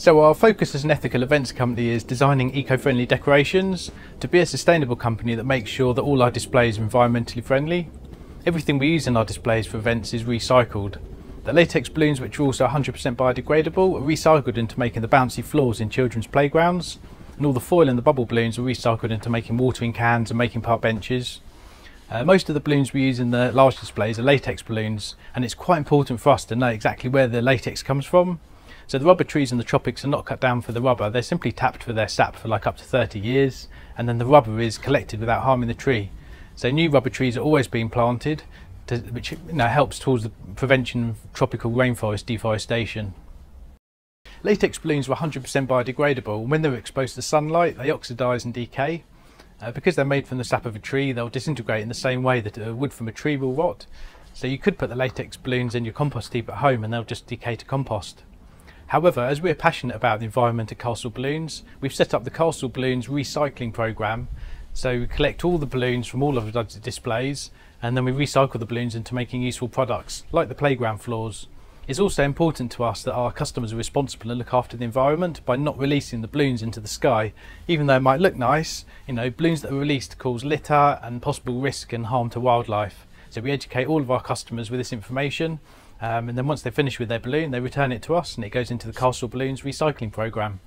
So our focus as an ethical events company is designing eco-friendly decorations to be a sustainable company that makes sure that all our displays are environmentally friendly. Everything we use in our displays for events is recycled. The latex balloons, which are also 100% biodegradable, are recycled into making the bouncy floors in children's playgrounds, and all the foil and the bubble balloons are recycled into making watering cans and making park benches. Uh, most of the balloons we use in the large displays are latex balloons, and it's quite important for us to know exactly where the latex comes from so the rubber trees in the tropics are not cut down for the rubber, they're simply tapped for their sap for like up to 30 years and then the rubber is collected without harming the tree. So new rubber trees are always being planted to, which you know, helps towards the prevention of tropical rainforest deforestation. Latex balloons were 100% biodegradable and when they're exposed to sunlight they oxidise and decay. Uh, because they're made from the sap of a tree they'll disintegrate in the same way that wood from a tree will rot. So you could put the latex balloons in your compost heap at home and they'll just decay to compost. However, as we're passionate about the environment at Castle Balloons, we've set up the Castle Balloons recycling program. So we collect all the balloons from all of the displays and then we recycle the balloons into making useful products, like the playground floors. It's also important to us that our customers are responsible and look after the environment by not releasing the balloons into the sky. Even though it might look nice, you know, balloons that are released cause litter and possible risk and harm to wildlife. So we educate all of our customers with this information um, and then once they finish with their balloon, they return it to us and it goes into the Castle Balloons recycling program.